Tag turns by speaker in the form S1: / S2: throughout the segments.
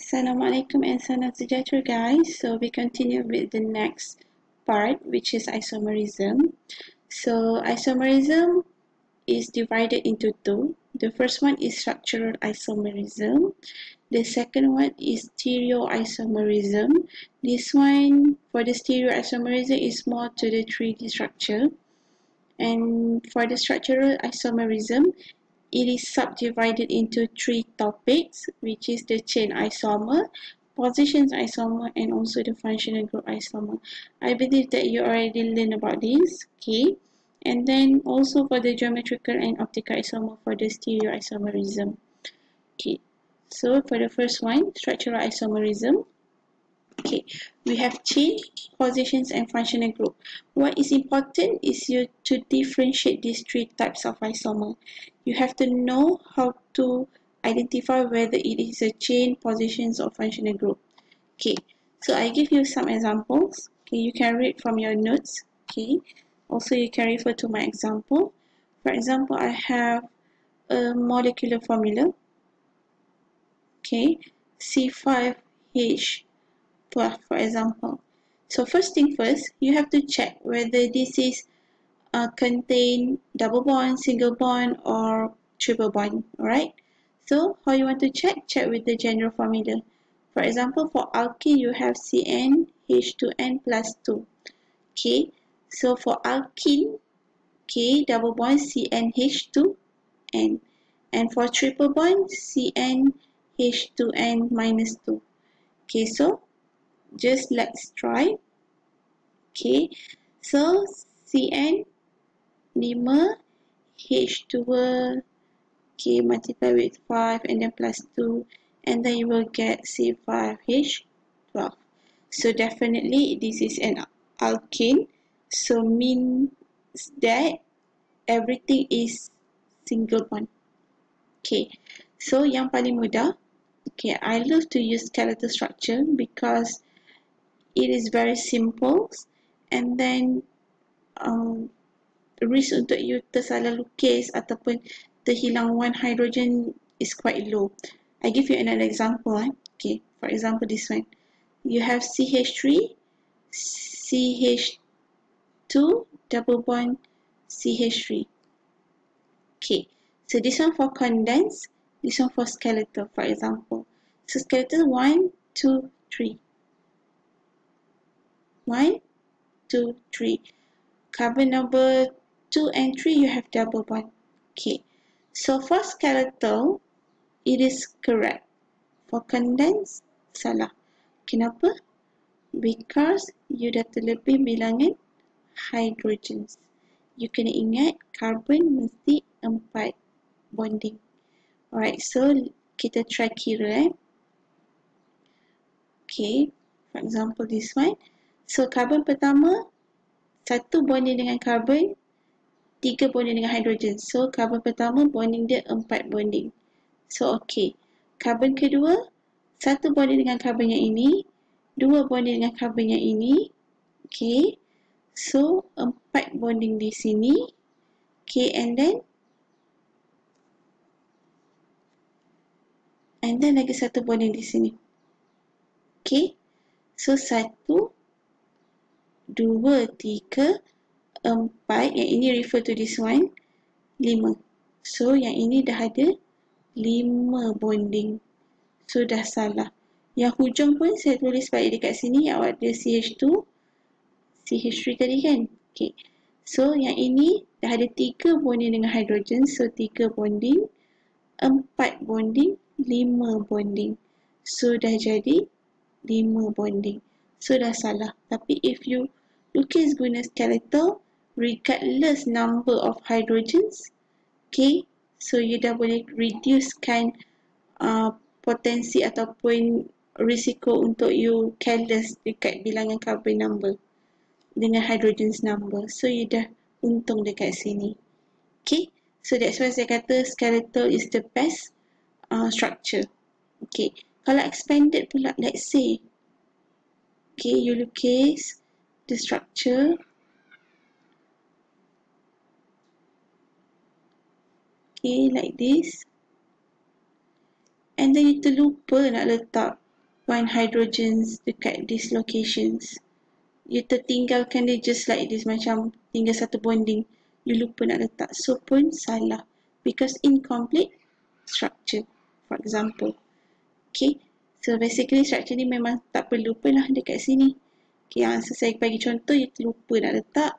S1: Assalamualaikum and salam sejahtera guys. So we continue with the next part which is isomerism. So isomerism is divided into two. The first one is structural isomerism. The second one is stereoisomerism. This one for the stereoisomerism is more to the 3D structure. And for the structural isomerism, it is subdivided into three topics, which is the chain isomer, positions isomer, and also the functional group isomer. I believe that you already learned about this, okay? And then also for the geometrical and optical isomer for the stereoisomerism. Okay, so for the first one, structural isomerism, Okay, we have chain, positions and functional group. What is important is you to differentiate these three types of isomer. You have to know how to identify whether it is a chain, positions or functional group. Okay, so I give you some examples. Okay, you can read from your notes. Okay, also you can refer to my example. For example, I have a molecular formula. Okay, C5H 12 for example. So first thing first, you have to check whether this is uh, contain double bond, single bond or triple bond, alright? So how you want to check? Check with the general formula. For example, for alkene you have CN H2N plus 2. Okay, so for alkene, okay, double bond CN H2N. And for triple bond, CN H2N minus 2. Okay, so just let's try. Okay. So cn 5 h2 okay multiply with 5 and then plus 2 and then you will get c5h12 so definitely this is an alkene so means that everything is single bond. Okay. So yang paling mudah. Okay i love to use skeletal structure because it is very simple and then um, risk untuk you tersalah lukis ataupun terhilang one hydrogen is quite low. I give you another example. Eh? Okay, for example this one. You have CH3, CH2, double bond CH3. Okay, so this one for condense, this one for skeletal for example. So skeletal 1, 2, 3. One, two, three. Carbon number 2 and 3 you have double bond. Okay. So for skeletal, it is correct. For condense, salah. Kenapa? Because you dah terlebih bilangan hydrogens. You kena ingat carbon mesti empat bonding. Alright, so kita try kira eh. Okay, for example this one. So karbon pertama satu bonding dengan karbon, tiga bonding dengan hidrogen. So karbon pertama bonding dia empat bonding. So okay. Karbon kedua satu bonding dengan karbon yang ini, dua bonding dengan karbon yang ini. Okay. So empat bonding di sini. Okay and then and then lagi satu bonding di sini. Okay. So satu dua, tiga, empat. Yang ini refer to this one. Lima. So, yang ini dah ada lima bonding. So, dah salah. Yang hujung pun saya tulis balik dekat sini. Yang ada CH2. CH3 tadi kan? Okay. So, yang ini dah ada tiga bonding dengan hidrogen. So, tiga bonding. Empat bonding. Lima bonding. So, dah jadi lima bonding. So, dah salah. Tapi, if you lukis guna skeletal regardless number of hydrogens. Okay so you dah boleh reducekan uh, potensi ataupun risiko untuk you careless dekat bilangan carbon number dengan hydrogens number. So you dah untung dekat sini. Okay so that's why saya kata skeletal is the best uh, structure. Okay kalau expanded pula let's say okay you lukis the structure okay like this and then you terlupa nak letak find hydrogens dekat these locations. You tertinggalkan dia just like this macam tinggal satu bonding. You lupa nak letak. So pun salah. Because incomplete structure. For example. Okay. So basically structure ni memang tak perlu pun lah dekat sini. Okay. Yang saya bagi contoh, you lupa nak letak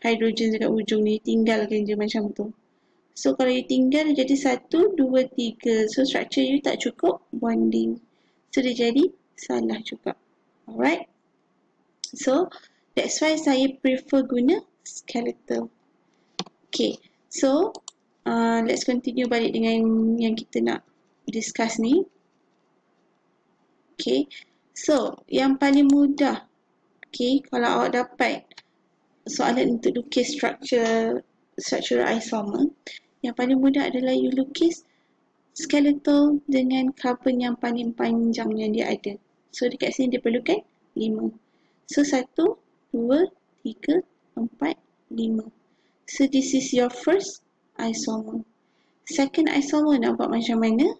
S1: hydrogen dekat ujung ni. Tinggalkan je macam tu. So kalau you tinggal jadi satu, dua, tiga. So structure you tak cukup bonding. So dia jadi salah juga. Alright. So, that's why saya prefer guna skeletal. Okay, so uh, let's continue balik dengan yang kita nak discuss ni. Okay, so yang paling mudah, okay, kalau awak dapat soalan untuk lukis structure structural isomer, yang paling mudah adalah you lukis skeletal dengan carbon yang paling panjang yang dia ada. So dekat sini dia perlukan 5. So, satu, dua, tiga, empat, lima. So, this is your first isomer. Second isomer nak buat macam mana?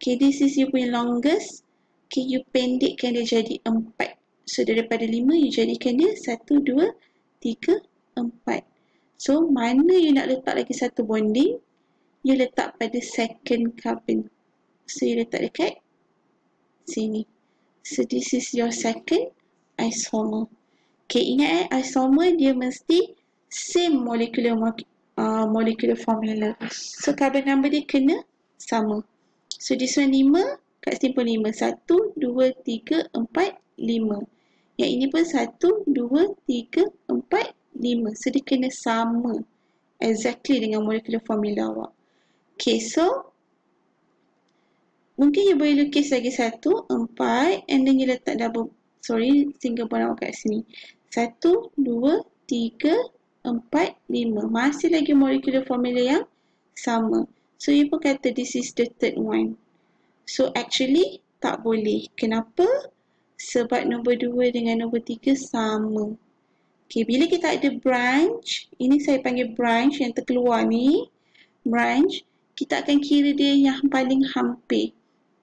S1: Okay, this is you punya longest. Okay, you pendekkan dia jadi. So, daripada lima, you jadikan dia satu, dua, tiga, empat. So, mana you nak letak lagi satu bonding? You letak pada second carbon. So, you letak dekat sini. So, this is your second isomer. Okay, ingat eh, isomer dia mesti same molecular uh, molecular formula. So, carbon number dia kena sama. So, this one 5, kat sini pun 5. 1, 2, 3, 4, 5. Yang ini pun 1, 2, 3, 4, 5. So, dia kena sama. Exactly dengan molecular formula awak. Okay, so mungkin you boleh lukis lagi satu, empat, and then you letak double sorry single bond awak kat sini satu, dua, tiga, empat, lima masih lagi molecular formula yang sama so you pun kata this is the third one so actually tak boleh kenapa? Sebab nombor dua dengan nombor tiga sama okay, bila kita ada branch ini saya panggil branch yang terkeluar ni branch kita akan kira dia yang paling hampir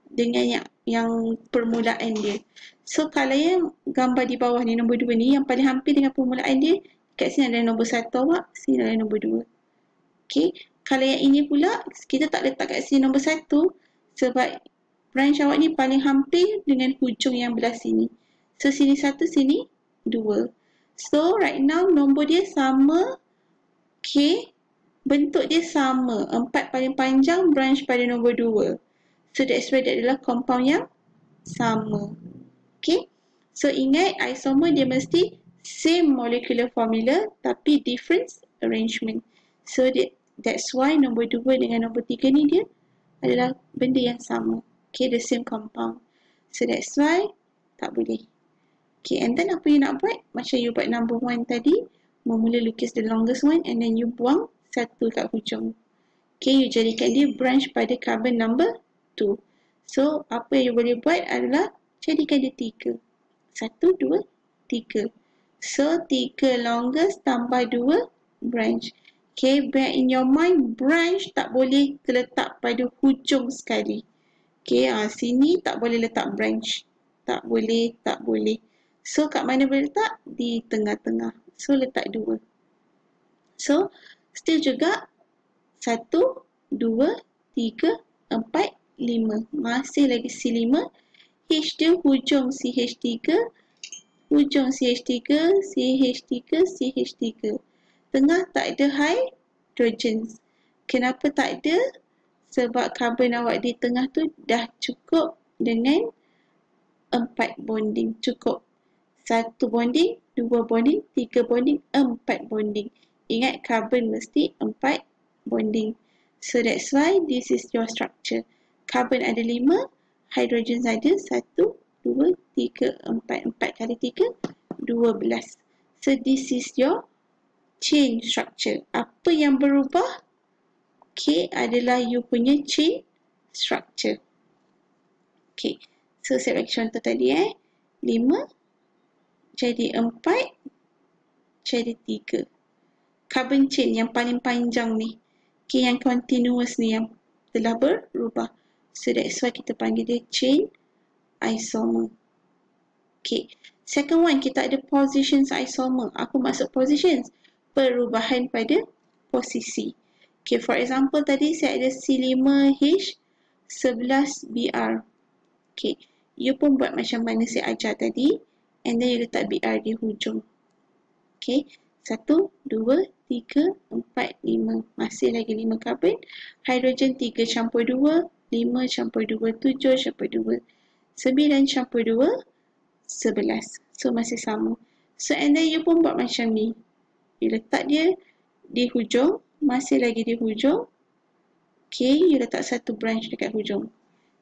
S1: dengan yang yang permulaan dia. So kalau yang gambar di bawah ni nombor dua ni yang paling hampir dengan permulaan dia kat sini ada nombor satu awak, sini ada nombor dua. Okay. Kalau yang ini pula kita tak letak kat sini nombor satu sebab branch awak ni paling hampir dengan hujung yang belah sini. So sini satu, sini dua. So right now nombor dia sama. Okay. Bentuk dia sama. Empat paling panjang branch pada nombor dua. So that's why dia adalah compound yang sama. Okay. So ingat isomer dia mesti same molecular formula tapi different arrangement. So that, that's why nombor 2 dengan nombor 3 ni dia adalah benda yang sama. Okay, the same compound. So that's why tak boleh. Okay, and then apa you nak buat? Macam you buat number 1 tadi, memula lukis the longest one and then you buang satu kat hujung. Okay, you jadikan dia branch pada carbon number 2. So, apa yang you boleh buat adalah jadikan dia 3. 1, 2, 3. So, 3 longest tambah 2 branch. Okay, bear in your mind, branch tak boleh terletak pada hujung sekali. Okay, ah, sini tak boleh letak branch. Tak boleh, tak boleh. So, kat mana boleh letak? Di tengah-tengah. So, letak 2. So, still juga 1, 2, 3, 4, 5. Masih lagi C5. H dia hujung CH3. Hujung CH3, CH3, CH3. Tengah tak ada hydrogen. Kenapa tak ada? Sebab karbon awak di tengah tu dah cukup dengan empat bonding. Cukup. Satu bonding, dua bonding, tiga bonding, empat bonding. Ingat karbon mesti empat bonding. So that's why this is your structure carbon ada lima, hydrogen ada satu, dua, tiga, empat. Empat kali tiga, dua belas. So this is your chain structure. Apa yang berubah? K adalah you punya chain structure. Okay. So saya bagi contoh tadi eh. Lima jadi empat jadi tiga. Carbon chain yang paling panjang ni. Okay, yang continuous ni yang telah berubah. So that's why kita panggil dia chain isomer. Okay. Second one, kita ada positions isomer. Apa maksud positions? Perubahan pada posisi. Okay, for example tadi saya ada C5H11BR. Okay, you pun buat macam mana saya ajar tadi. And then you letak BR di hujung. Okay, satu, dua, tiga, empat, lima. Masih lagi lima karbon. Hidrogen tiga campur dua, lima campur dua, tujuh campur dua, sembilan campur dua, sebelas. So masih sama. So and then you pun buat macam ni. You letak dia di hujung. Masih lagi di hujung. Okay, you letak satu branch dekat hujung.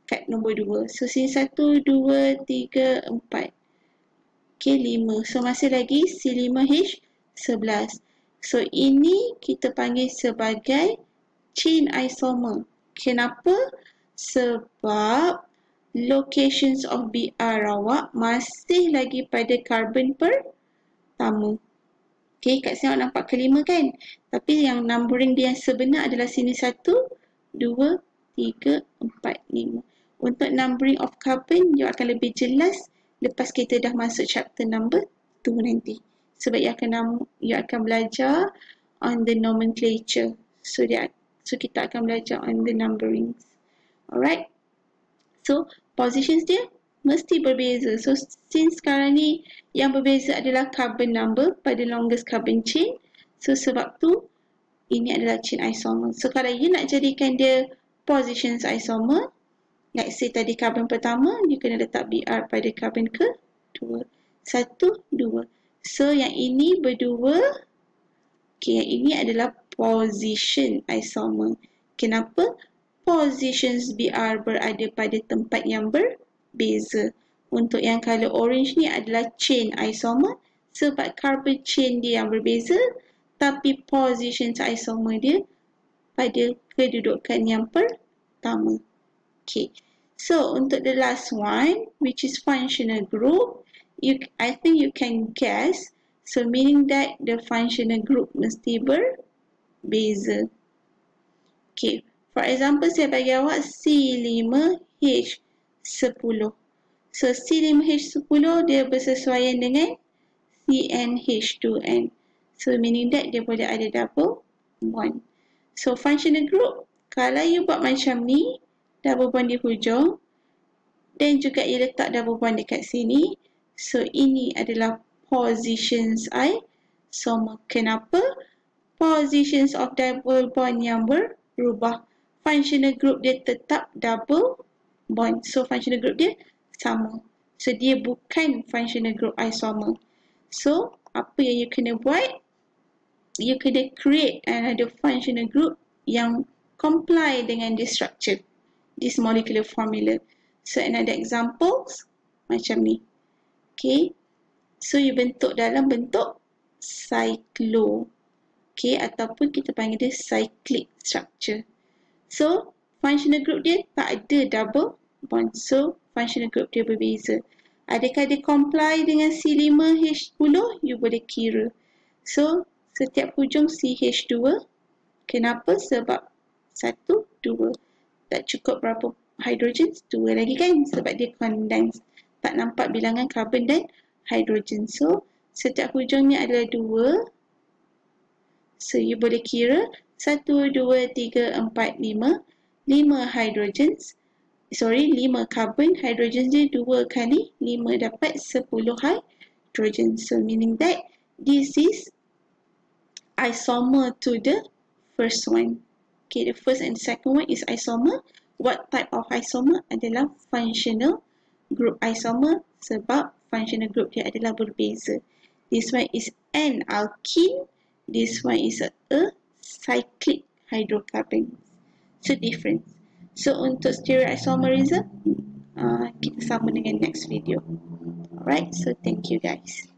S1: Kat nombor dua. So sini satu, dua, tiga, empat. Okay, lima. So masih lagi C5H11. So ini kita panggil sebagai chain isomer. Kenapa? Sebab locations of BR awak masih lagi pada carbon pertama. Okay, kat sini awak nampak kelima kan? Tapi yang numbering dia yang sebenar adalah sini satu, dua, tiga, empat, lima. Untuk numbering of carbon, you akan lebih jelas lepas kita dah masuk chapter number 2 nanti. Sebab you akan, you akan belajar on the nomenclature. So, dia, so kita akan belajar on the numbering. Alright. So, positions dia mesti berbeza. So, since sekarang ni yang berbeza adalah carbon number pada longest carbon chain. So, sebab tu ini adalah chain isomer. So, kalau you nak jadikan dia positions isomer, let's say tadi carbon pertama, you kena letak BR pada carbon ke dua. Satu, dua. So, yang ini berdua. Okay, yang ini adalah position isomer. Kenapa? positions BR berada pada tempat yang berbeza. Untuk yang color orange ni adalah chain isomer sebab carbon chain dia yang berbeza tapi positions isomer dia pada kedudukan yang pertama. Okay. So, untuk the last one which is functional group, you I think you can guess. So, meaning that the functional group mesti berbeza. Okay. For example, saya bagi awak C5H10. So, C5H10 dia bersesuaian dengan CnH2n. So, meaning that dia boleh ada double bond. So, functional group, kalau you buat macam ni, double bond di hujung, dan juga you letak double bond dekat sini, so ini adalah positions I. So, kenapa? Positions of double bond yang berubah functional group dia tetap double bond. So functional group dia sama. So dia bukan functional group isomer. So apa yang you kena buat? You kena create another functional group yang comply dengan this structure. This molecular formula. So another examples macam ni. Okay. So you bentuk dalam bentuk cyclo. Okay. Ataupun kita panggil dia cyclic structure. So, functional group dia tak ada double. So, functional group dia berbeza. Adakah dia comply dengan C5H10? You boleh kira. So, setiap hujung CH2. Kenapa? Sebab satu, dua. Tak cukup berapa hidrogen? Dua lagi kan? Sebab dia condense. Tak nampak bilangan carbon dan hidrogen. So, setiap hujungnya adalah dua. So, you boleh kira satu, dua, tiga, empat, lima. Lima hidrogen. Sorry, lima carbon. Hidrogen dia dua kali. Lima dapat sepuluh hidrogen. So, meaning that this is isomer to the first one. Okay, the first and second one is isomer. What type of isomer? Adalah functional group isomer sebab functional group dia adalah berbeza. This one is an alkene. This one is a, a cyclic hydrocarbons. So different. So untuk stereoisomerism, uh, kita sama dengan next video. Alright, so thank you guys.